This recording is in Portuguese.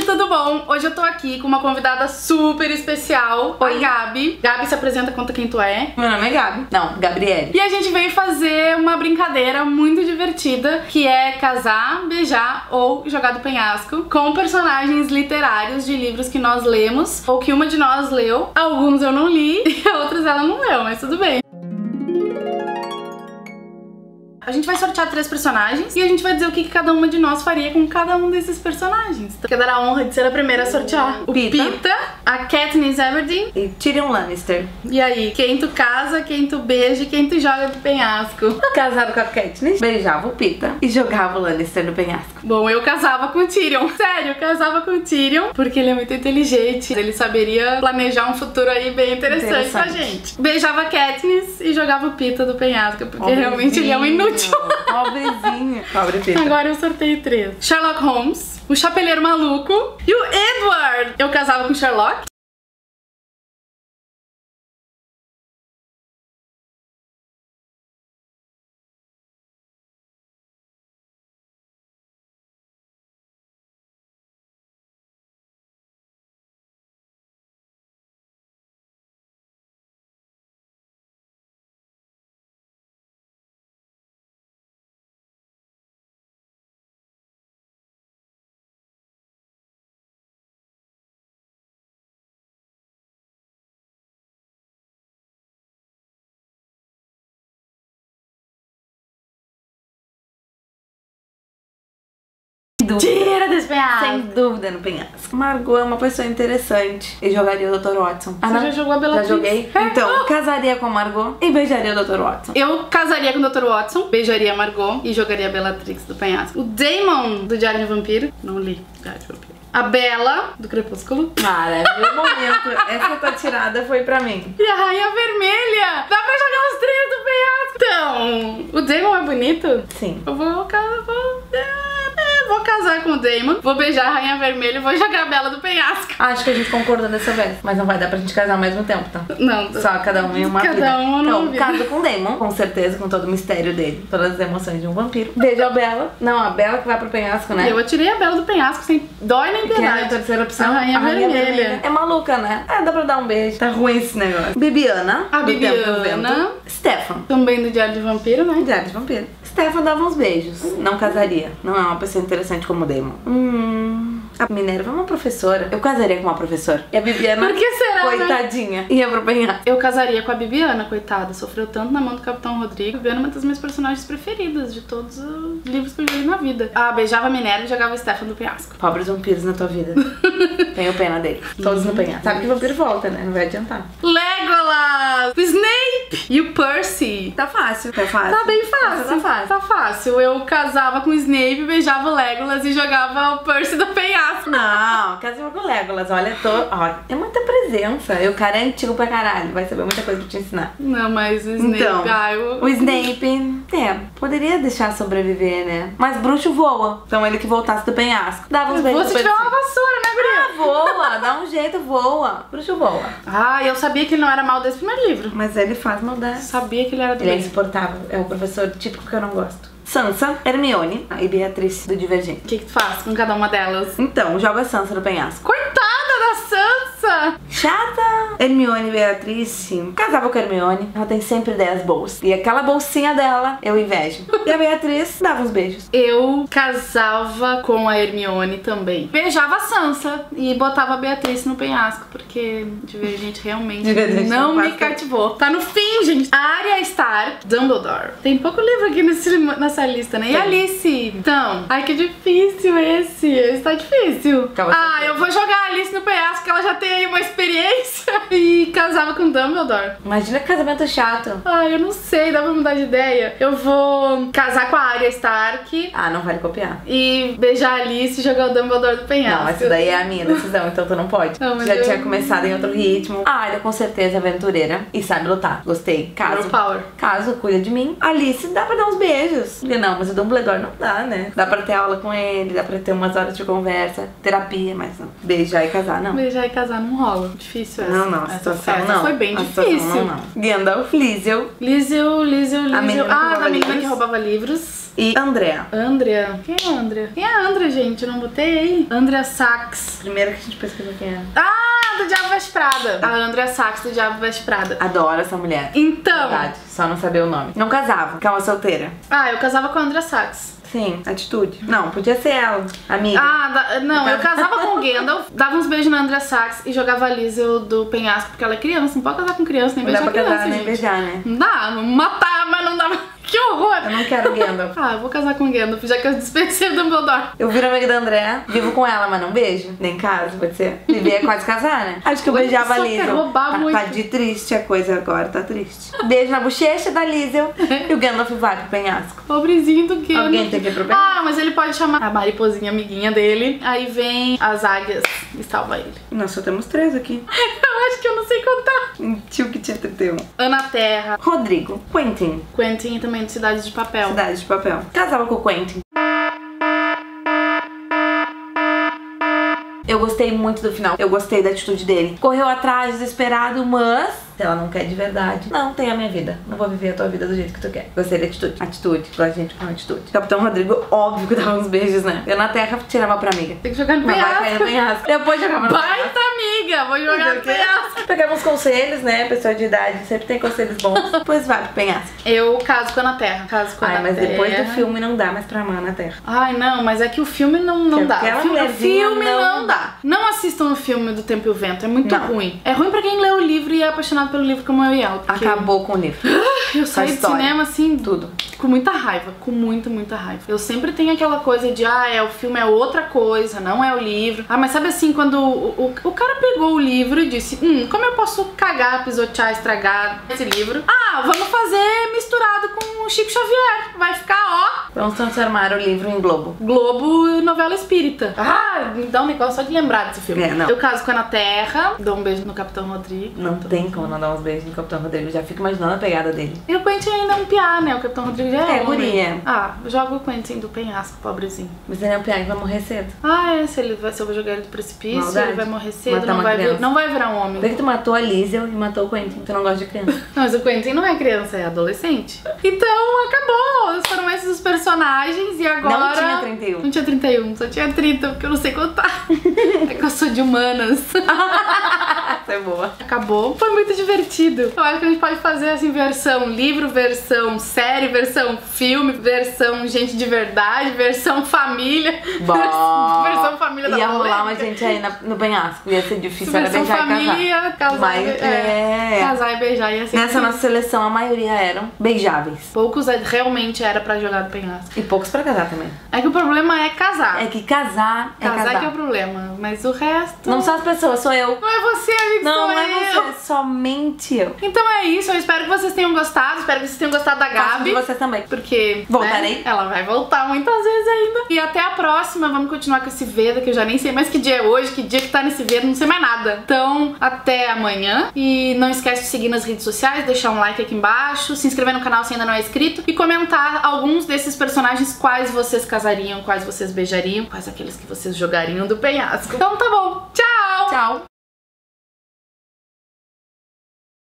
gente, tudo bom? Hoje eu tô aqui com uma convidada super especial, Oi. a Gabi. Gabi se apresenta, conta quem tu é. Meu nome é Gabi. Não, Gabriele. E a gente veio fazer uma brincadeira muito divertida, que é casar, beijar ou jogar do penhasco com personagens literários de livros que nós lemos ou que uma de nós leu. Alguns eu não li e outros ela não leu, mas tudo bem. A gente vai sortear três personagens e a gente vai dizer o que cada uma de nós faria com cada um desses personagens. Então, quer dar a honra de ser a primeira a sortear o Pita. Pita, a Katniss Everdeen. E Tyrion Lannister. E aí, quem tu casa, quem tu beija e quem tu joga do penhasco. Casado com a Katniss, beijava o Pita e jogava o Lannister no penhasco. Bom, eu casava com o Tyrion. Sério, eu casava com o Tyrion porque ele é muito inteligente. Ele saberia planejar um futuro aí bem interessante, pra Interessante. gente. Beijava a Katniss e jogava o Pita do penhasco, porque realmente ele é um inútil. Pobrezinho. Pobre Pita. Agora eu sorteio três. Sherlock Holmes, o Chapeleiro Maluco e o Edward. Eu casava com o Sherlock. Tira desse penhasco. Sem dúvida no penhasco. Margot é uma pessoa interessante. E jogaria o Dr. Watson. Ah, Você já jogou a Já Bellatrix? joguei? É. Então, casaria com a Margot e beijaria o Dr. Watson. Eu casaria com o Dr. Watson, beijaria a Margot e jogaria a Bellatrix do penhasco. O Damon, do Diário de Vampiro. Não li Diário de Vampiro. A Bella, do Crepúsculo. Maravilha, momento. Essa tua tirada foi pra mim. E a Rainha Vermelha. Dá pra jogar os três do penhasco. Então, o Damon é bonito? Sim. Eu vou, ca- vou, é, vou casar com o Damon, vou beijar a Rainha Vermelha e vou jogar a Bela do penhasco. Acho que a gente concordou dessa vez. Mas não vai dar pra gente casar ao mesmo tempo, tá? Não, Só cada um em uma Cada vida. um numa então, vida. caso com o Damon, com certeza, com todo o mistério dele, todas as emoções de um vampiro. Beijo a Bela. Não, a Bela que vai pro penhasco, né? Eu atirei a Bela do penhasco sem dói nem Que é a piedade. terceira opção. A Rainha Vermelha. É maluca, né? É, dá pra dar um beijo. Tá ruim esse negócio. Bibiana. A Bibiana. Stefan. Também do Diário de Vampiro, né? Diário de vampiro. Stefan dava uns beijos. Não casaria. Não é uma pessoa interessante como o Damon. Hum. A Minerva é uma professora. Eu casaria com uma professora. E a Bibiana. Por que será, né? Coitadinha. Ia pro penhasco. Eu casaria com a Bibiana, coitada. Sofreu tanto na mão do Capitão Rodrigo. Bibiana é uma das minhas personagens preferidas de todos os livros que eu li na vida. Ah, beijava a Minerva e jogava o Stefan do penhasco. Pobres vampiros na tua vida. Tenho pena deles. Todos no penhasco. Sabe que vampiro volta, né? Não vai adiantar. Legolas! O Snape! E o Percy. Tá fácil. Tá fácil. Tá bem fácil. Essa Tá fácil. Tá fácil. Eu casava com o Snape, beijava o Legolas e jogava o Percy do penhasco. Não, casou com o Legolas. Olha, tô. Ó, é muita presença. E o cara é antigo pra caralho. Vai saber muita coisa pra te ensinar. Não, mas o Snape, Então, ah, eu... O Snape, é, poderia deixar sobreviver, né? Mas bruxo voa. Então ele que voltasse do penhasco. Dava uns beijos Você tiver uma vassoura, né, voa, dá um jeito, voa. Bruxo voa. Ah, eu sabia que ele não era mal desse primeiro livro. Mas ele faz maldade. Sabia que ele era do Ele é bem. insuportável. É o professor típico que eu não gosto. Sansa, Hermione e Beatriz do Divergente. O que, que tu faz com cada uma delas? Então, joga a Sansa no penhasco. Coitada da Sansa! Chata! Hermione e Beatriz, sim. Casava com a Hermione, ela tem sempre ideias boas. E aquela bolsinha dela, eu invejo. E a Beatriz dava uns beijos. Eu casava com a Hermione também. Beijava a Sansa e botava a Beatriz no penhasco, porque Divergente realmente Divergente não não me cativou. Tá no fim, gente. Arya Stark, Dumbledore. Tem pouco livro aqui nesse, nessa lista, né? E Tem. Alice? Então, ai que difícil esse. Esse tá difícil. Calma, ah, eu vou jogar a Alice no penhasco, que ela já tem aí uma experiência. it is. E casava com Dumbledore. Imagina que casamento chato. Ai, eu não sei, dá pra mudar de ideia. Eu vou casar com a Arya Stark Ah, não vale copiar. e beijar a Alice e jogar o Dumbledore do penhasco. Não, essa daí é a minha decisão, então tu não pode. Não, Já eu- tinha começado em outro ritmo. A Arya, com certeza, é aventureira e sabe lutar. Gostei. Caso. Power. Caso, cuida de mim. Alice, dá pra dar uns beijos. Não, mas o Dumbledore não dá, né? Dá pra ter aula com ele, dá pra ter umas horas de conversa, terapia, mas não. Beijar e casar, não. Beijar e casar não rola. Difícil essa. Não, não, a essa, situação essa não. foi bem A difícil. Não, não. Gandalf, Liesel, Liesel, Liesel, Liesel. Ah, da menina livros. que roubava livros. e Andrea. Andrea. Quem é Andrea? Quem é Andrea, gente? Eu não botei aí. Andrea Sachs. Primeiro que a gente pesquisou quem é. Ah, do Diabo Veste Prada. A Andrea Sachs do Diabo Veste Prada. Adoro essa mulher. Então. Verdade, só não saber o nome. Não casava, ficava solteira. Ah, eu casava com a Andrea Sachs. Sim, atitude. Não, podia ser ela, amiga. Ah, da- não, eu casava com o Gandalf, dava uns beijos na Andrea Sachs e jogava a Liesel do penhasco, porque ela é criança, não pode casar com criança, nem não dá beijar pra casar criança, nem gente. beijar, né? Não dá, matar, dá. Que horror! Eu não quero Gandalf. Ah, eu vou casar com o Gandalf, já que eu dispensei o Dumbledore. Eu viro amiga da André, vivo com ela, mas não beijo. Nem caso, pode ser. Viver é quase casar, né? Acho que eu beijava a só quer roubar tá, muito. tá de triste a coisa agora, tá triste. Beijo na bochecha da Liesel e o Gandalf vai pro penhasco. Pobrezinho do Gandalf. Alguém tem que ir pro penhasco. Ah, mas ele pode chamar a mariposinha amiguinha dele, aí vem as águias e salva ele. Nós só temos três aqui. Eu acho que eu não sei contar. Um tio que tinha 31. Ana Terra, Rodrigo, Quentin. Quentin também de Cidade de Papel. Cidade de Papel. Casava com o Quentin. Eu gostei muito do final. Eu gostei da atitude dele. Correu atrás, desesperado, mas se ela não quer de verdade, não tem a minha vida. Não vou viver a tua vida do jeito que tu quer. Gostei da atitude. Atitude. De gente com atitude. Capitão Rodrigo, óbvio que dava uns beijos, né? Eu na terra tirava pra amiga. Tem que jogar no Mas vai cair no penhasco. penhasco. Depois jogava no penhasco. Baita amiga, vou jogar no penhasco. Pegava uns conselhos, né? Pessoa de idade sempre tem conselhos bons. Depois vai pro penhasco. Eu caso com a Ana Terra. Caso com a Ai, Ana mas depois do Terra. filme não dá mais pra amar na terra. Ai, não, mas é que o filme não, não Que dá. O filme, o filme não não, dá. Não assistam o filme do Tempo e o Vento, é muito Não. ruim. É ruim pra quem lê o livro e é apaixonado pelo livro como eu e ela. porque Acabou com o livro. Eu saí do cinema assim, Tudo. Com muita raiva, com muita, muita raiva. Eu sempre tenho aquela coisa de, ah, é, o filme é outra coisa, não é o livro. Ah, mas sabe assim, quando o, o, o cara pegou o livro e disse, hum, como eu posso cagar, pisotear, estragar esse livro? Ah, vamos fazer misturado com o Chico Xavier. Vai ficar, ó, Vamos transformar o livro em Globo. Globo novela espírita. Ah, me dá um negócio só de lembrar desse filme. É, não. Eu caso com a Ana Terra, dou um beijo no Capitão Rodrigo. Não tem como não dar uns beijos no Capitão Rodrigo. Já fico imaginando a pegada dele. E o Quentin ainda é um piá, né? O Capitão Rodrigo já é, É, guria. Ah, joga o Quentin do penhasco, pobrezinho. Mas ele é um piá que vai morrer cedo. Ah, é, se, ele vai, se eu vou jogar ele do precipício, Maldade. ele vai morrer cedo, Matar não vai, vir, não vai virar um Por que homem. que tu matou a Liesel e matou o Quentin? Tu não gosta de criança. Não, mas o Quentin não é criança, é adolescente. Então, acabou. Foram esses os personagens e agora... Não tinha 31. Não tinha 31, só tinha 30, porque eu não sei contar. é que eu sou de humanas. Essa é boa. Acabou. Foi muito divertido. Eu acho que a gente pode fazer assim, versão livro, versão série, versão filme, versão gente de verdade, versão família. Bom. versão família da Ia rolar uma gente aí na- no penhasco. Ia ser difícil, era beijar e casar. família, casar, Mas, e, é, é. casar e beijar ia ser Nessa difícil. nossa seleção, a maioria eram beijáveis. Poucos é- realmente era pra jogar do penhasco. E poucos pra casar também. É que o problema é casar. É que casar é casar, casar. que é o problema. Mas o resto. Não são as pessoas, sou eu. Não é você, Não, sou não é eu. você, é somente eu. Então é isso, eu espero que vocês tenham gostado, espero que vocês tenham gostado da Gabi. você também. Porque Voltarei. né, ela vai voltar muitas vezes ainda. E até a próxima, vamos continuar com esse Veda, que eu já nem sei mais que dia é hoje, que dia que tá nesse Veda, não sei mais nada. Então, até amanhã. E não esquece de seguir nas redes sociais, deixar um like aqui embaixo, se inscrever no canal se ainda não é inscrito e comentar alguns desses personagens, quais vocês casariam, quais vocês beijariam, quais aqueles que vocês jogariam do penhasco. Então tá bom, tchau! Tchau.